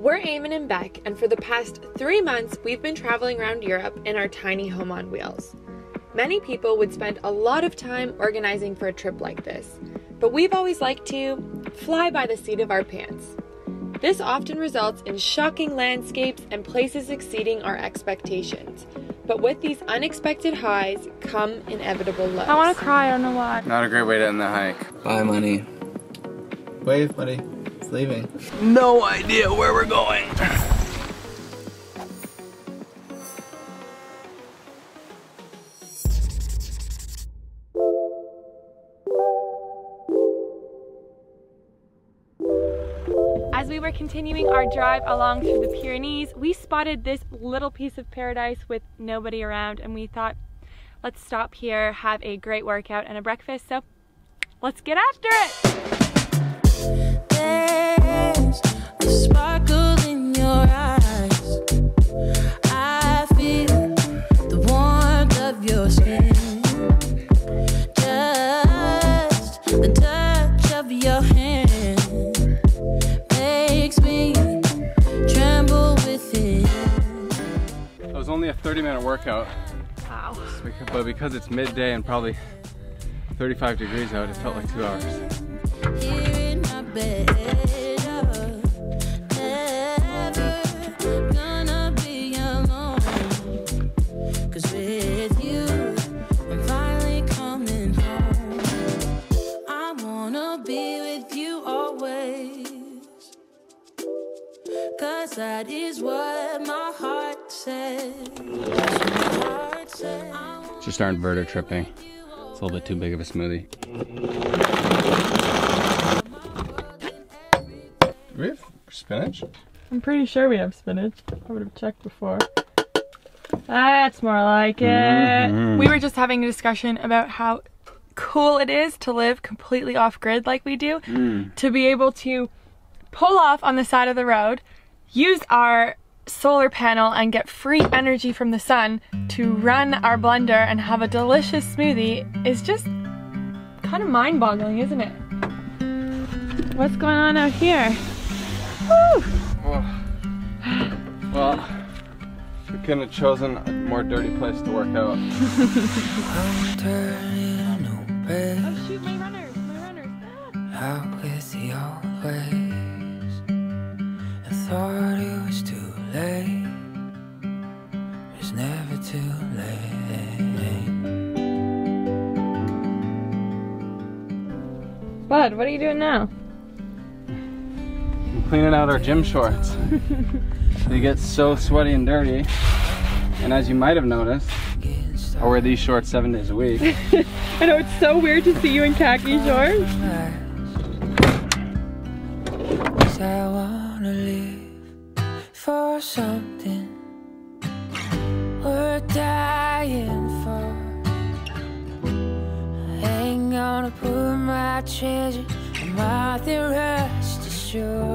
We're Eamon and Bec, and for the past three months, we've been traveling around Europe in our tiny home on wheels. Many people would spend a lot of time organizing for a trip like this, but we've always liked to fly by the seat of our pants. This often results in shocking landscapes and places exceeding our expectations. But with these unexpected highs come inevitable lows. I want to cry, I don't know why. Not a great way to end the hike. Bye, money. Wave, buddy. It's leaving. No idea where we're going. As we were continuing our drive along through the Pyrenees, we spotted this little piece of paradise with nobody around and we thought, let's stop here, have a great workout and a breakfast. So let's get after it. Only a 30 minute workout, Wow. but because it's midday and probably 35 degrees out, it felt like two hours. That is what my heart says. My heart says. I want Just our inverter tripping. It's a little bit too big of a smoothie. Do we have spinach? I'm pretty sure we have spinach. I would have checked before. That's more like it. Mhm. We were just having a discussion about how cool it is to live completely off grid like we do. To be able to pull off on the side of the road, use our solar panel and get free energy from the sun to run our blender and have a delicious smoothie is just kind of mind boggling, isn't it? What's going on out here? Woo! Well, we couldn't have chosen a more dirty place to work out. I'm turning a new Oh shoot, my runners, my runners. Ah. out with the old ways. I thought it was too late. It's never too late. Bud, what are you doing now? I'm cleaning out our gym shorts. they get so sweaty and dirty. And as you might have noticed, I wear these shorts seven days a week. I know it's so weird to see you in khaki shorts. something worth dying for. I ain't gonna put my treasure in my rust ashore.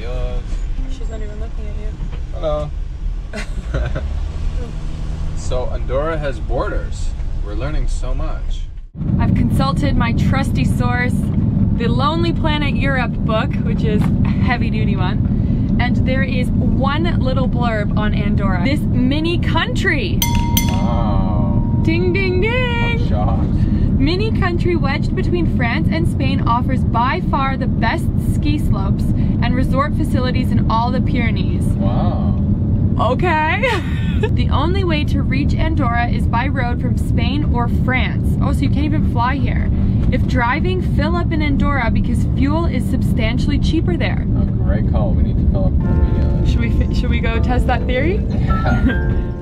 Stop or what the deal is. She's not even looking at you. Hello. so Andorra has borders. We're learning so much. I've consulted my trusty source, the Lonely Planet Europe book, which is a heavy duty one. And there is one little blurb on Andorra. This mini country. Mini country wedged between France and Spain offers by far the best ski slopes and resort facilities in all the Pyrenees. Wow. Okay. the only way to reach Andorra is by road from Spain or France. Oh, so you can't even fly here. If driving, fill up in Andorra because fuel is substantially cheaper there. A great call. We need to fill up immediately. Should we should we go test that theory?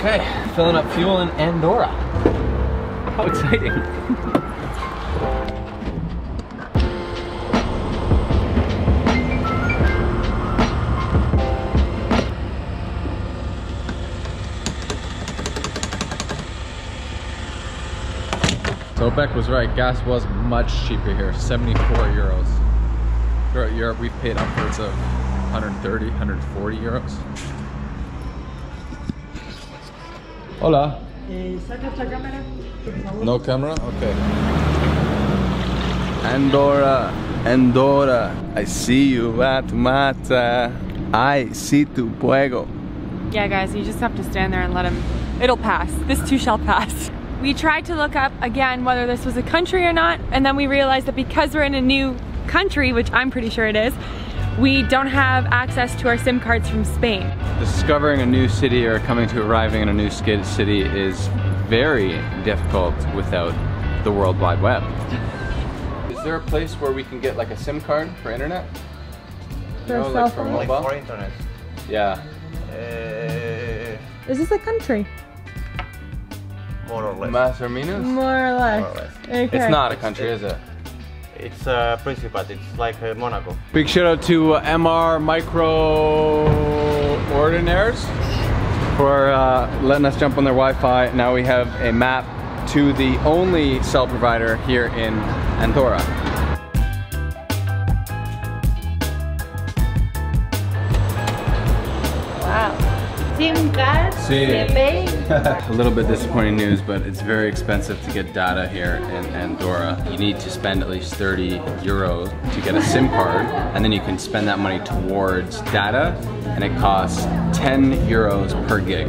Okay, filling up fuel in Andorra. How exciting. So Bec was right, gas was much cheaper here, 74 euros. Throughout Europe, we've paid upwards of 130, 140 euros. Hola. No camera? Okay. Andorra, Andorra, I see you at Mata. I see tu fuego. Yeah, guys, you just have to stand there and let him. It'll pass. This too shall pass. We tried to look up again whether this was a country or not, and then we realized that because we're in a new country, which I'm pretty sure it is, we don't have access to our SIM cards from Spain. Discovering a new city or coming to arriving in a new sk- city is very difficult without the World Wide Web. Is there a place where we can get like a SIM card for internet? You know, like for Like mobile? for internet. Yeah. Uh, Is this a country? more or less. Más or menos? More or less. More or less. Okay. It's not a country, is it? It's a Principate, it's like uh, Monaco. Big shout out to uh, MR Micro Ordinaires for uh, letting us jump on their Wi-Fi. Now we have a map to the only cell provider here in Andorra. a little bit disappointing news, but it's very expensive to get data here in Andorra. You need to spend at least 30 euro to get a SIM card, and then you can spend that money towards data, and it costs 10 euros per gig.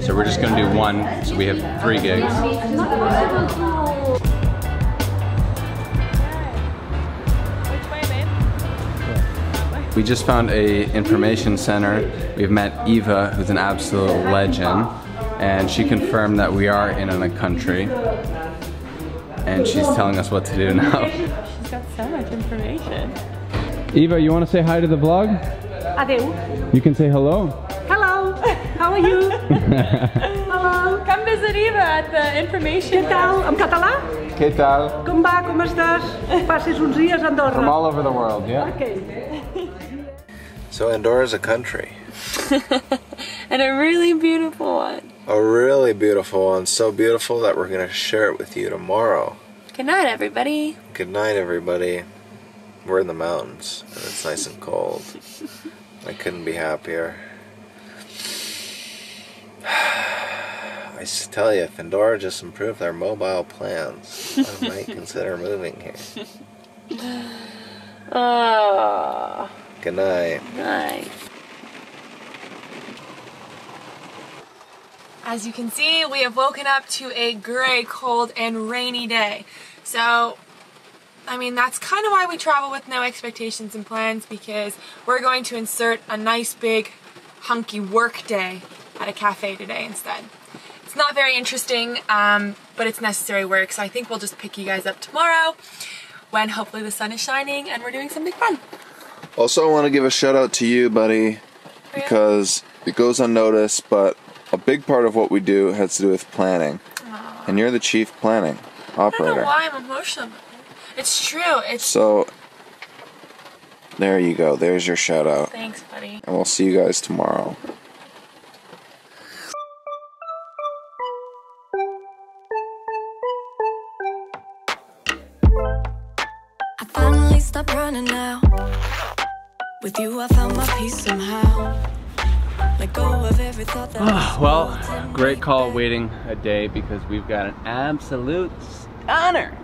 So we're just gonna do one, so we have three gigs. We just found a information center. We've met Eva, who's an absolute legend, and she confirmed that we are in a country. And she's telling us what to do now. She's got so much information. Eva, you want to say hi to the vlog? Adeu. You can say hello. Hello. How are you? Hello. Come visit Eva at the information. Què tal? En català? ¿Qué tal? Com va? Com estàs? Passis uns dies a Andorra. From all over the world, yeah. Okay. So Andorra's a country. and a really beautiful one. A really beautiful one. So beautiful that we're gonna share it with you tomorrow. Good night, everybody. Good night, everybody. We're in the mountains and it's nice and cold. I couldn't be happier. I tell you, if Andorra just improved their mobile plans, I might consider moving here. Oh, Good night. nice. As you can see, we have woken up to a gray, cold, and rainy day. So, I mean, that's kind of why we travel with no expectations and plans because we're going to insert a nice big hunky work day at a cafe today instead. It's not very interesting, um, but it's necessary work, so I think we'll just pick you guys up tomorrow when hopefully the sun is shining and we're doing something fun. Also, I want to give a shout out to you, buddy, oh, because it goes unnoticed, but a big part of what we do has to do with planning. And you're the chief planning I don't know operator. why I'm emotional. It's true. It's So, there you go. There's your shout out. thanks, buddy. And we'll see you guys tomorrow. With you, I found my peace somehow. Let go of every thought that ah, was well, great call waiting a day because we've got an absolute stunner.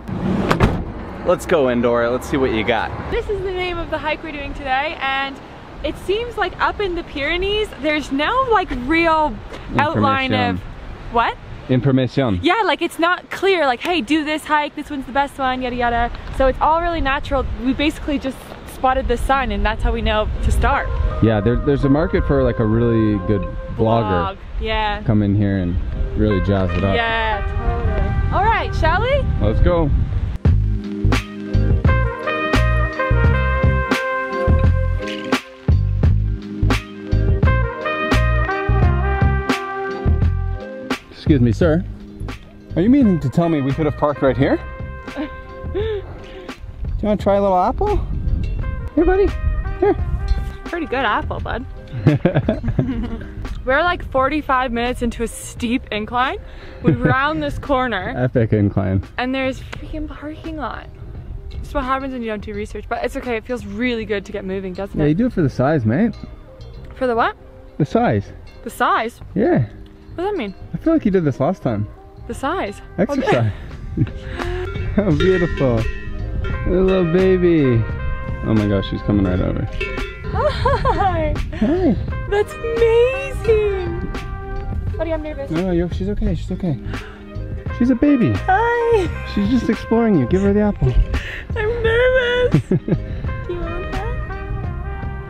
Let's go, Andorra. Let's see what you got. This is the name of the hike we're doing today, and it seems like up in the Pyrenees, there's no like real outline of what? Information. Yeah, like it's not clear, like, hey, do this hike, this one's the best one, yada yada. So it's all really natural. We basically just spotted the sun, and that's how we know to start. Yeah, there, there's a market for like a really good vlogger. Vlog. Yeah. Come in here and really jazz it up. Yeah, totally. All right, shall we? Let's go. Excuse me, sir. Are you meaning to tell me we could have parked right here? Do you want to try a little apple? Here, buddy. Here. Pretty good apple, bud. We're like 45 minutes into a steep incline. We round this corner Epic incline. and there's freaking parking lot. That's what happens when you don't do research, but it's okay. It feels really good to get moving, doesn't Yeah, it? you do it for the size, mate. For the what? The size. The size? Yeah. What does that mean? I feel like you did this last time. The size. Exercise. How beautiful. Little baby. Oh my gosh, she's coming right over. Hi. Hi. That's amazing. Buddy, I'm nervous. No, you're, she's okay. She's okay. She's a baby. Hi. She's just exploring you. Give her the apple. I'm nervous. Do you want that?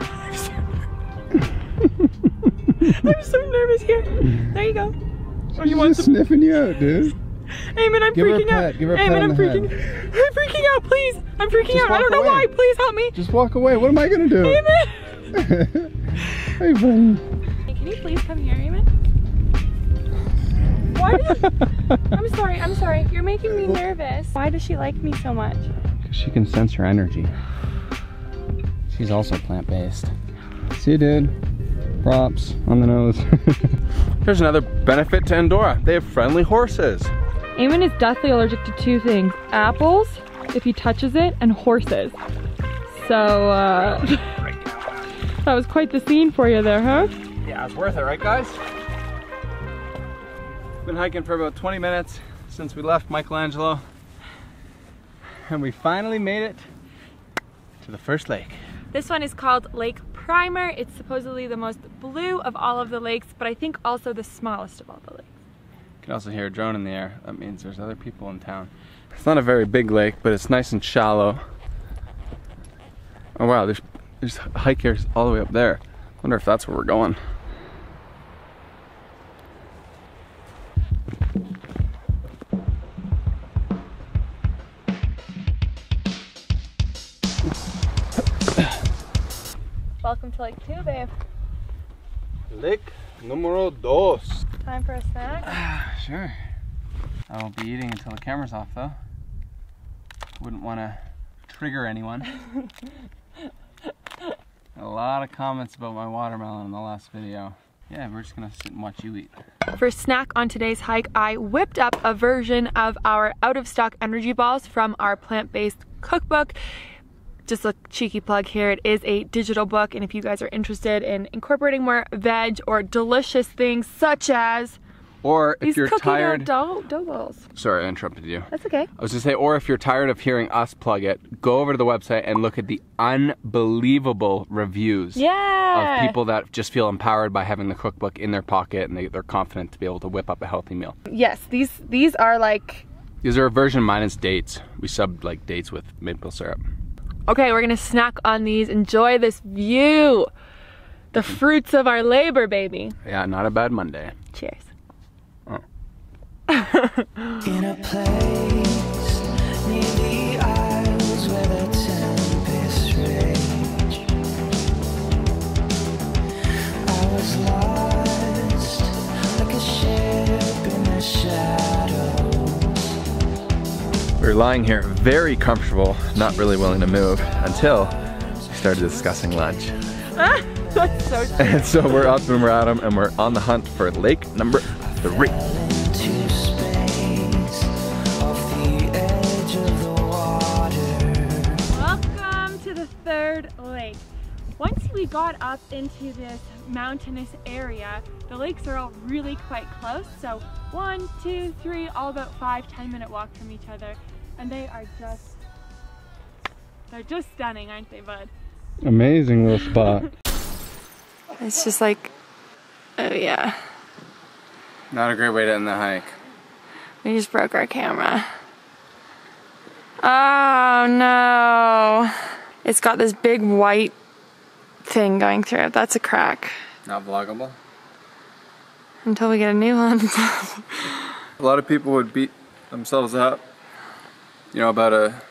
I'm so, I'm so nervous here. There you go. Oh, you She's want just some? sniffing you out, dude. Eamon, I'm Give her a freaking out. pet. Give her a Eamon, pat on I'm the freaking. I'm freaking out. Please, I'm freaking Just out. I don't walk know away. why. Please help me. Just walk away. What am I gonna do? Eamon. hey, buddy. Hey, Can you please come here, Eamon? Why does I'm sorry, I'm sorry. You're making me nervous. Why does she like me so much? Because she can sense your energy. She's also plant-based. See, dude. Props on the nose. Here's another benefit to Andorra. They have friendly horses. Eamon is deathly allergic to two things. Apples, if he touches it, and horses. So, uh, that was quite the scene for you there, huh? Yeah, it's worth it, right guys? Been hiking for about 20 minutes since we left Michelangelo. And we finally made it to the first lake. This one is called Lake Primer. It's supposedly the most blue of all of the lakes, but I think also the smallest of all the lakes. You can also hear a drone in the air. That means there's other people in town. It's not a very big lake, but it's nice and shallow. Oh wow, there's there's hikers all the way up there. Wonder if that's where we're going. Welcome to Lake 2, babe. Lake numero dos. Time for a snack? Sure. I won't be eating until the camera's off though. Wouldn't want to trigger anyone. a lot of comments about my watermelon in the last video. Yeah, we're just gonna sit and watch you eat. For snack on today's hike, I whipped up a version of our out of stock energy balls from our plant-based cookbook. Just a cheeky plug here, it is a digital book and if you guys are interested in incorporating more veg or delicious things such as Or if these you're tired. dough, dough balls. Sorry, I interrupted you. That's okay. I was gonna say, or if you're tired of hearing us plug it, go over to the website and look at the unbelievable reviews Yeah. of people that just feel empowered by having the cookbook in their pocket and they, they're confident to be able to whip up a healthy meal. Yes, these these are like These are a version minus dates. We subbed like dates with maple syrup. Okay, we're gonna snack on these. Enjoy this view. The mm-hmm. fruits of our labor, baby. Yeah, not a bad Monday. Cheers. In a place near the isles where the tempests rage, I was lost like a ship in the shadows. We were lying here very comfortable, not really willing to move until we started discussing lunch. That's so And so we're up and we're at 'em and we're on the hunt for lake number three. Once we got up into this mountainous area, the lakes are all really quite close. So one, two, three, all about five, ten minute walk from each other. And they are just, they're just stunning, aren't they, bud? Amazing little spot. It's just like, oh yeah, Not a great way to end the hike. we just broke our camera. Oh no. It's got this big white thing going through it. That's a crack. Not vloggable. Until we get a new one. A lot of people would beat themselves up, you know, about a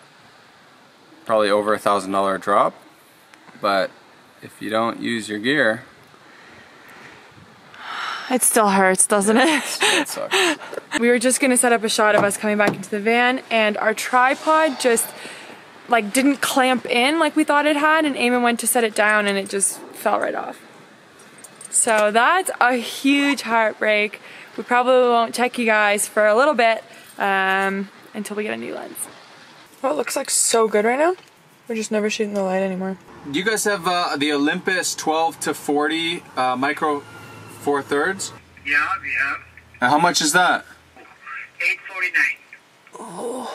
probably over a thousand dollar drop. But if you don't use your gear, it still hurts, doesn't it? it sucks. we were just gonna set up a shot of us coming back into the van and our tripod just like didn't clamp in like we thought it had and Eamon went to set it down and it just fell right off. So that's a huge heartbreak. We probably won't check you guys for a little bit um, until we get a new lens. Oh, it looks like so good right now. We're just never shooting the light anymore. Do you guys have uh, the Olympus 12 to 40 uh, micro four thirds? Yeah, we have And how much is that? 849.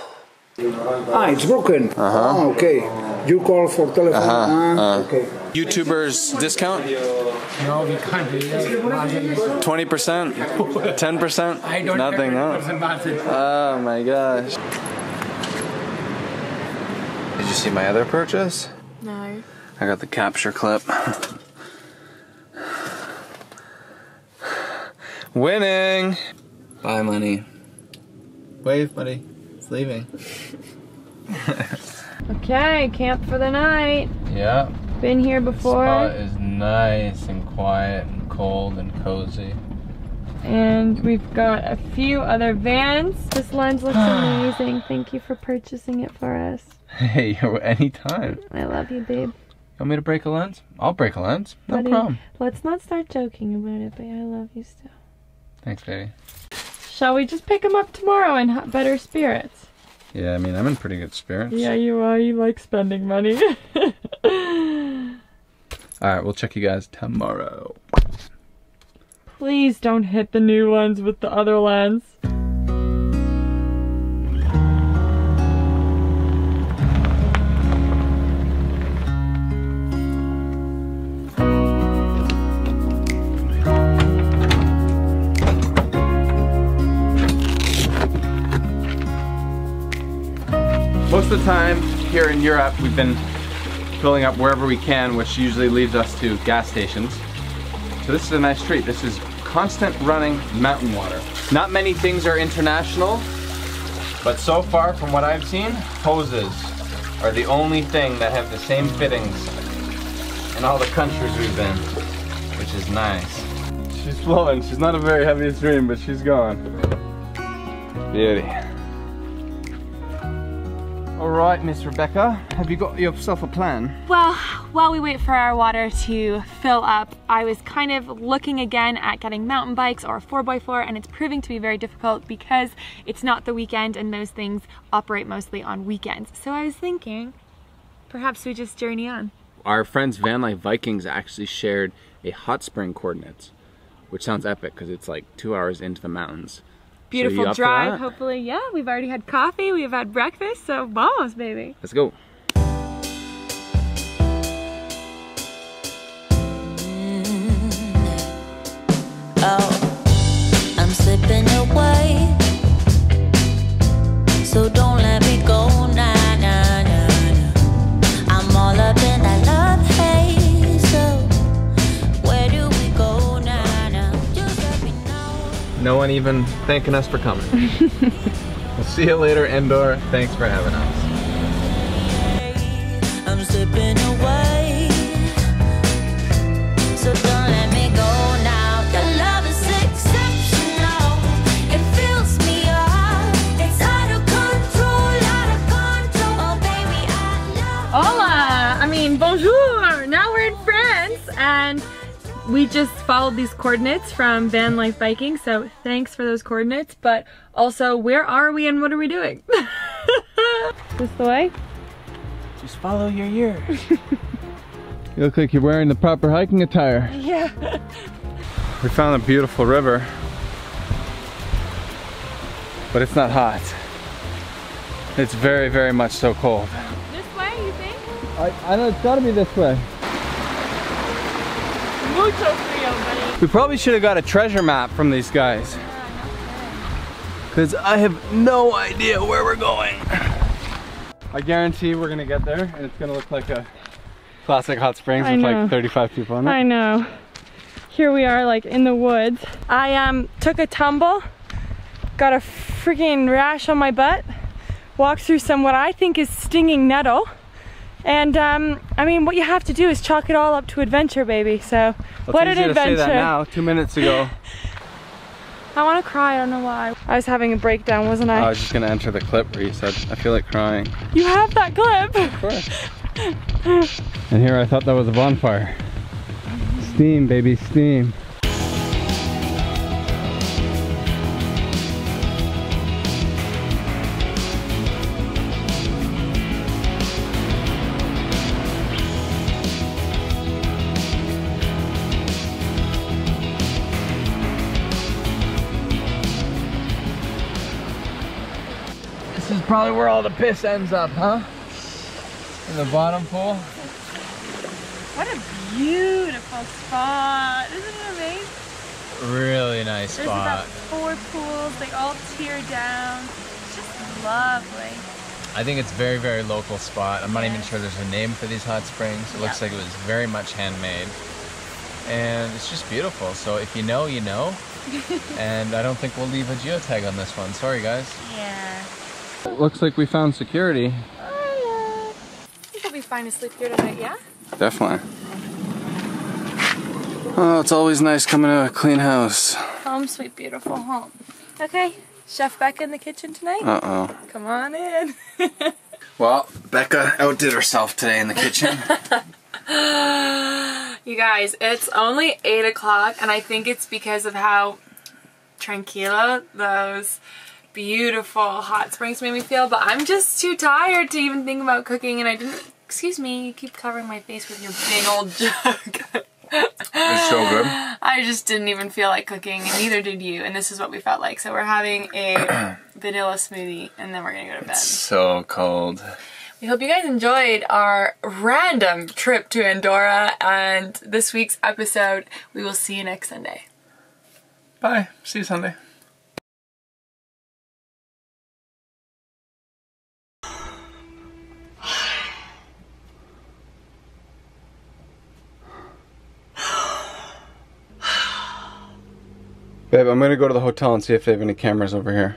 Ah, it's broken. Uh-huh. Ah, okay. You call for telephone. Uh-huh. Ah, Uh. okay. YouTubers discount? No, we can't do that. 20%? 10%? I don't Nothing, have huh? nothing. Oh my gosh. Did you see my other purchase? No. I got the capture clip. Winning! Bye, money. Wave, buddy. It's leaving. Okay, camp for the night. Yeah. Been here before. Spot before. is nice and quiet and cold and cozy. And we've got a few other vans. This lens looks amazing. Thank you for purchasing it for us. Hey, anytime. I love you, babe. You want me to break a lens? I'll break a lens. No Buddy, problem. Let's not start joking about it, but I love you still. Thanks, baby. Shall we just pick them up tomorrow in better spirits? Yeah, I mean, I'm in pretty good spirits. Yeah, you are. You like spending money. Alright, we'll check you guys tomorrow. Please don't hit the new ones with the other lens. Most of the time here in Europe, we've been filling up wherever we can, which usually leads us to gas stations. So this is a nice treat. This is constant running mountain water. Not many things are international, but so far from what I've seen, hoses are the only thing that have the same fittings in all the countries we've been, which is nice. She's flowing. She's not a very heavy stream, but she's gone. Beauty. All right, Miss Rebecca, have you got yourself a plan? Well, while we wait for our water to fill up, I was kind of looking again at getting mountain bikes or a 4x4 and it's proving to be very difficult because it's not the weekend and those things operate mostly on weekends. So I was thinking, perhaps we just journey on. Our friends Van Life Vikings actually shared a hot spring coordinates, which sounds epic because it's like two hours into the mountains. Beautiful drive, hopefully. Yeah, we've already had coffee, we've had breakfast, so vamos, baby. Let's go. Even thanking us for coming. we'll see you later, Endor. Thanks for having us. We just followed these coordinates from Van Life Vikings, so thanks for those coordinates. But also, where are we and what are we doing? this the way? Just follow your ears. you look like you're wearing the proper hiking attire. Yeah. We found a beautiful river, but it's not hot. It's very, very much so cold. This way, you think? I, I know it's gotta be this way. Buddy. We probably should have got a treasure map from these guys. Because I have no idea where we're going. I guarantee we're gonna get there and it's gonna look like a classic hot springs I with know. like 35 people in it. I know. Here we are, like in the woods. I um took a tumble, got a freaking rash on my butt, walked through some what I think is stinging nettle. And um, I mean, what you have to do is chalk it all up to adventure, baby. So, what an adventure! to say that now. Two minutes ago, I want to cry. I don't know why. I was having a breakdown, wasn't I? I was just gonna enter the clip where you said, I feel like crying. you have that clip. Of course. And here I thought that was a bonfire. Steam, baby, steam. Probably where all the piss ends up, huh? In the bottom pool. What a beautiful spot. Isn't it amazing? Really nice There's about four pools. They all tear down. It's just lovely. I think it's very, very local spot. I'm not even sure there's a name for these hot springs. It looks like it was very much handmade. And it's just beautiful. So if you know, you know. and I don't think we'll leave a geotag on this one. Sorry, guys. Yeah. Looks like we found security. I think I'll be fine to sleep here tonight, yeah? Definitely. Oh, it's always nice coming to a clean house. Home, sweet, beautiful home. Okay, chef back in the kitchen tonight? Uh oh. Come on in. Well, Becca outdid herself today in the kitchen. you guys, it's only 8 o'clock, and I think it's because of how tranquila those beautiful hot springs made me feel, but I'm just too tired to even think about cooking, and I didn't. Excuse me, you keep covering my face with your big old jug. It's so good. I just didn't even feel like cooking, and neither did you, and this is what we felt like. So we're having a vanilla smoothie, and then we're gonna go to bed. It's So cold. We hope you guys enjoyed our random trip to Andorra and this week's episode. We will see you next Sunday. Bye. See you Sunday. Babe, I'm gonna go to the hotel and see if they have any cameras over here.